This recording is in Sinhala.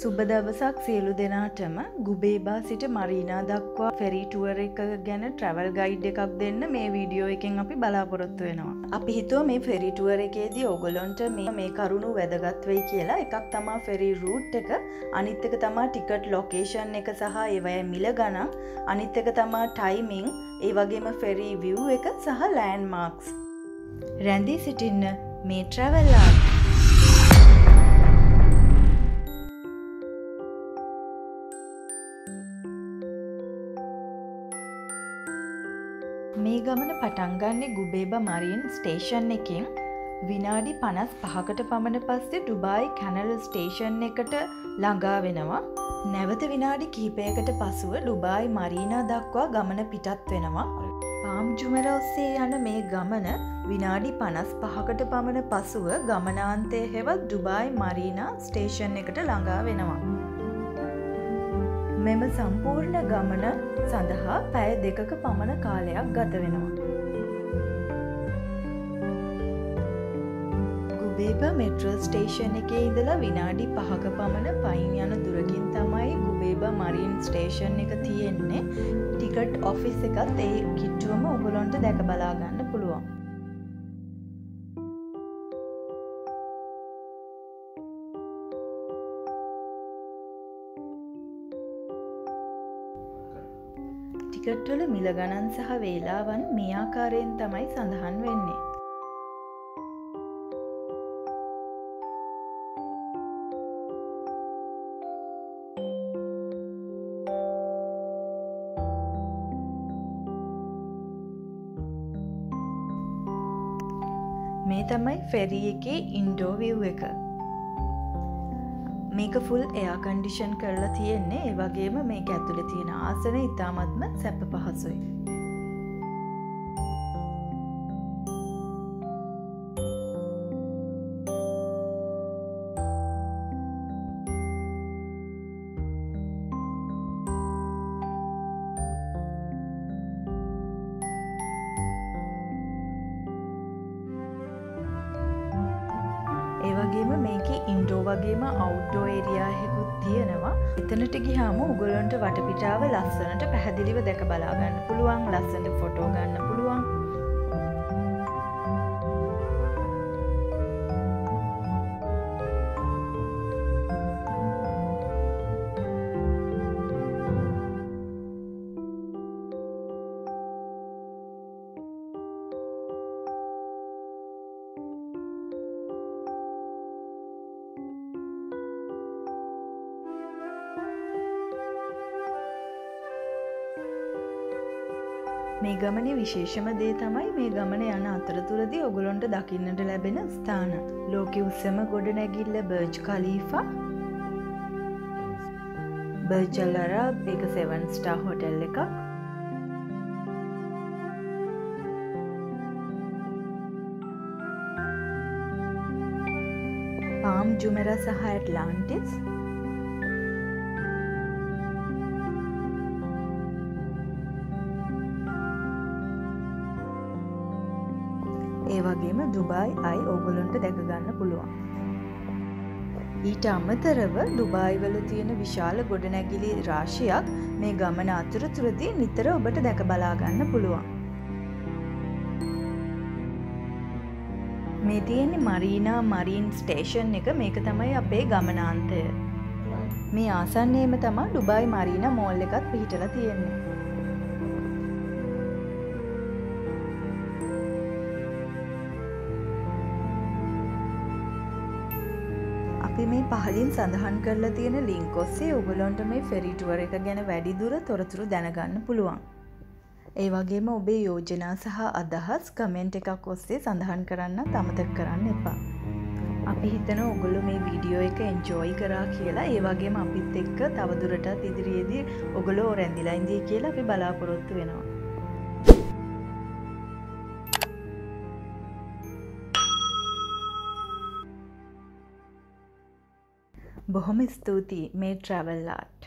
සුබ දවසක් සියලු දෙනාටම ගුබේබා සිට මරීනා දක්වා ෆෙරිටුවර එක ගැන ට්‍රවල් ගයිඩ් එකක් දෙන්න මේ වීඩියෝ එකෙන් අපි බලාපොරොත්තු වෙනවා. අපි හිතුව මේ ෆෙරිටුවර එකේදී ඔගොලොන්ට මේ මේ කරුණු වැදගත්වෙයි කියලා එකක් තමා ෆෙරි රූට් එක අනිත්තක තමා ටිකට් ලොකේෂන් එක සහ ඒවය මිල ගණන් අනිත්තක තමා ටයිමිං ඒ වගේම ෆෙරි විව් එක සහ ලෑන් මාක්ස්. රැඳී සිටින්න මේ ට්‍රවල්ලා. මේ ගමන පටන්ගන්නේ ගුබේබ මරීන් ස්ටේෂන් එකින්. විනාඩි පනස් පහකට පමණ පස්සේ ඩුබායි කැනල් ස්ටේෂන් එකට ළඟා වෙනවා. නැවත විනාඩි කීපයකට පසුව ඩුබායි මරීනා දක්වා ගමන පිටත් වෙනවා. පාම්ජුමර ඔස්සේ යන මේ ගමන විනාඩි පනස් පහකට පමණ පසුව ගමනාන්තය හෙවත් ඩුබායි මරීනා ස්ටේෂන් එකට ළඟා වෙනවා. මෙම සම්පූර්ණ ගමන සඳහා පැය දෙකක පමණ කාලයක් ගත වෙනවා. ගුබේප මෙට්‍රල් ස්ටේෂන් එකේ ඉඳලා විනාඩි පහක පමණ පයින් යන දුරකින් තමයි ගුබේබ මරීන් ස්ටේෂන් එක තියෙන්නේ ටිකට් ඔෆිස් එකත් ඒ කිට්ටුවම ඔගොලොන්ට දැක බලාගන්න ටිකට්වල මිල ගණන් සහ වේලාවන් මියාකාරයෙන් තමයි සඳහන් වෙන්නේ. මේ තමයි ෆෙරී එකේ ඉන්ඩෝවිව් එක මේක ෆුල් එයා කන්ඩිෂන් කරලා තියෙන්නේ ඒ වගේම මේක ඇතුළ තියෙන ආසන ඉතාමත්ම සැප පහසුයි. ඒවගේම මේක ඉන්ඩෝ වගේම අවු්ඩෝ ඒරයාහෙකුත් තියෙනවා. එතනට ගිහාම උගොලොන්ට වටපිටාව ලස්සනට පැහැදිලිව දැක බලාගන්න පුළුවන් ලස්සට ෆොටෝ ගන්න පුළුවන්. මේ ගමනේ විශේෂම දේ තමයි මේ ගමන යන අතරතුරදි ඔගොලොන්ට දකින්නට ලැබෙන ස්ථාන. ලෝක උත්සම ගොඩ නැගිල්ල බර්ජ් කලීෆා බර්ජල්ලර එක සෙවන් ස්ටා හොටෙල් එකක්. පාම් ජුමර සහ ඇට්ලාන්ටිස්. ඒ වගේම දුබායි අයි ඕගොලොන්ට දැකගන්න පුළුවන්. ඊට අමතරව ඩුබායිවල තියෙන විශාල ගොඩනැගිලි රාශියක් මේ ගමන අතුරතුරදී නිතර ඔබට දැක බලාගන්න පුළුවන්. මේ තියෙන්නේ මරීනා මරීන් ස්ටේෂන් එක මේක තමයි අපේ ගමනාන්තය. මේ ආසන්නේම තමා ඩුබායි මරීන මෝල් එකත් පිහිටලා තියෙන්නේ. මේ පහලින් සඳහන් කරලා තියෙන ලින්ක් ඔස්සේ ඔගොලොන්ට මේ ෆෙරිටුවර එක ගැන වැඩිදුර තොරතුරු දැනගන්න පුළුවන්. ඒ වගේම ඔබේ යෝජනා සහ අදහස් කමෙන්ට් එකක් ඔස්සේ සඳහන් කරන්න තමතක් කරන්න එපා. අපි හිතන ඔගොල්ලු මේ වීඩියෝ එක එන්ජෝයි කරා කියලා ඒ වගේම අපිත් එක්ක තවදුරටත් ඉදිරියේදී ඔගොලෝ රැඳිලා ඉඳී කියලා අපි බලාපොරොත්තු වෙනවා. భూమి స్తూతి మే ట్రావెల్ లాట్